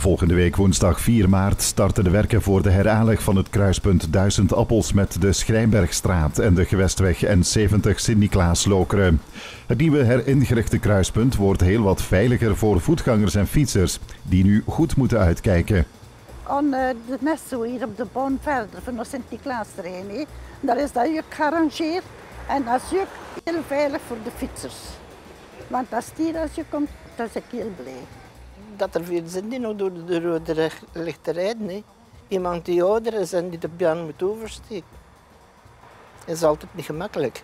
Volgende week woensdag 4 maart starten de werken voor de heraanleg van het kruispunt Duizend Appels met de Schrijnbergstraat en de gewestweg N70 Sint-Niklaas-Lokeren. Het nieuwe heringerichte kruispunt wordt heel wat veiliger voor voetgangers en fietsers, die nu goed moeten uitkijken. Aan eh, de messo hier op de baan verder van de Sint-Niklaas-terrein, daar is dat juk gearrangeerd en dat is heel veilig voor de fietsers. Want als die als je komt, dan is ik heel blij dat er veel zin in door de rode ligt te rijden. Hè. Iemand die ouder is en die de baan moet oversteken. Dat is altijd niet gemakkelijk.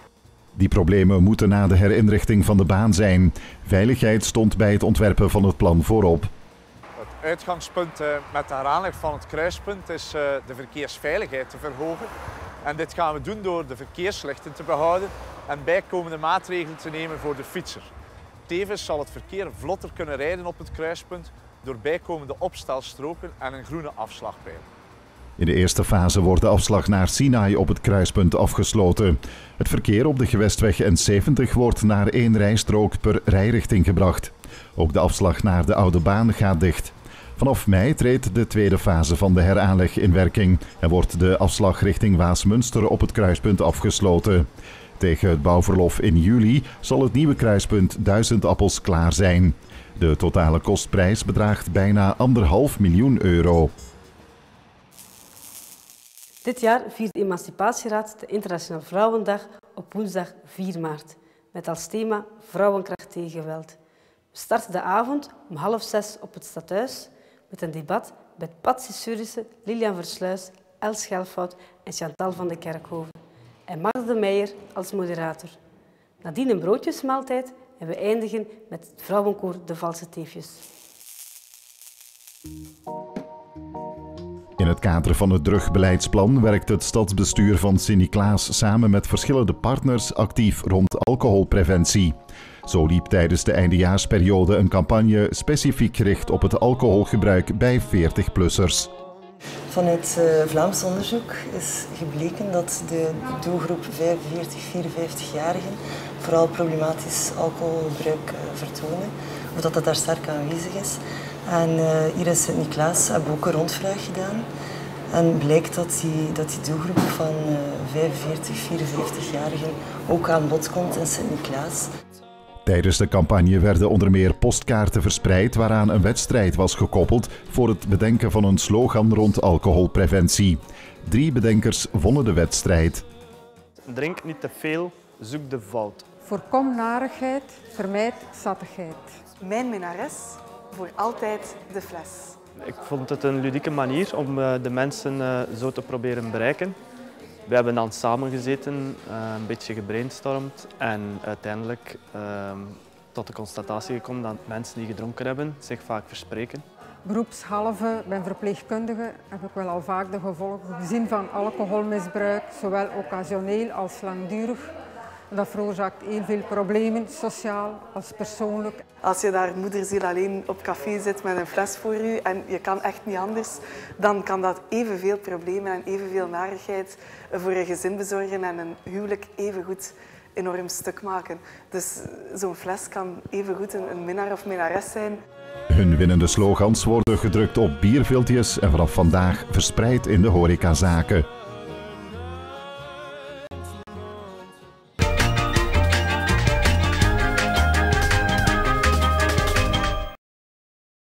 Die problemen moeten na de herinrichting van de baan zijn. Veiligheid stond bij het ontwerpen van het plan voorop. Het uitgangspunt eh, met de heraanleg van het kruispunt is eh, de verkeersveiligheid te verhogen. En dit gaan we doen door de verkeerslichten te behouden en bijkomende maatregelen te nemen voor de fietser. Tevens zal het verkeer vlotter kunnen rijden op het kruispunt door bijkomende opstelstroken en een groene afslagpijl. In de eerste fase wordt de afslag naar Sinai op het kruispunt afgesloten. Het verkeer op de gewestweg N70 wordt naar één rijstrook per rijrichting gebracht. Ook de afslag naar de Oude Baan gaat dicht. Vanaf mei treedt de tweede fase van de heraanleg in werking en wordt de afslag richting Waasmunster op het kruispunt afgesloten. Tegen het bouwverlof in juli zal het nieuwe kruispunt 1000 appels klaar zijn. De totale kostprijs bedraagt bijna anderhalf miljoen euro. Dit jaar viert de Emancipatieraad de Internationale Vrouwendag op woensdag 4 maart, met als thema Vrouwenkracht tegen geweld. We starten de avond om half zes op het stadhuis met een debat met Patsy Surissen, Lilian Versluis, Els Schelfout en Chantal van de Kerkhoven en Max de Meijer als moderator. Nadien een broodjesmaaltijd en we eindigen met het vrouwenkoor De Valse Teefjes. In het kader van het drugbeleidsplan werkt het stadsbestuur van Sint-Niklaas samen met verschillende partners actief rond alcoholpreventie. Zo liep tijdens de eindejaarsperiode een campagne specifiek gericht op het alcoholgebruik bij 40-plussers. Vanuit uh, Vlaams onderzoek is gebleken dat de doelgroep 45-54-jarigen vooral problematisch alcoholgebruik uh, vertonen, of dat dat daar sterk aanwezig is. En uh, hier in Sint-Niklaas hebben we ook een rondvraag gedaan. En blijkt dat die, dat die doelgroep van 45, 54-jarigen ook aan bod komt in Sint-Niklaas. Tijdens de campagne werden onder meer postkaarten verspreid waaraan een wedstrijd was gekoppeld voor het bedenken van een slogan rond alcoholpreventie. Drie bedenkers wonnen de wedstrijd. Drink niet te veel, zoek de fout. Voorkom narigheid, vermijd zattigheid. Mijn minnares, voor altijd de fles. Ik vond het een ludieke manier om eh, de mensen eh, zo te proberen bereiken. We hebben dan samengezeten, eh, een beetje gebrainstormd en uiteindelijk ehm, tot de constatatie gekomen dat mensen die gedronken hebben zich vaak verspreken. Beroepshalve, ben verpleegkundige, heb ik wel al vaak de gevolgen gezien van alcoholmisbruik, zowel occasioneel als langdurig. Dat veroorzaakt heel veel problemen, sociaal als persoonlijk. Als je daar moederziel alleen op café zit met een fles voor je en je kan echt niet anders, dan kan dat evenveel problemen en evenveel narigheid voor je gezin bezorgen en een huwelijk evengoed enorm stuk maken. Dus zo'n fles kan evengoed een, een minnaar of minnares zijn. Hun winnende slogans worden gedrukt op bierviltjes en vanaf vandaag verspreid in de horecazaken.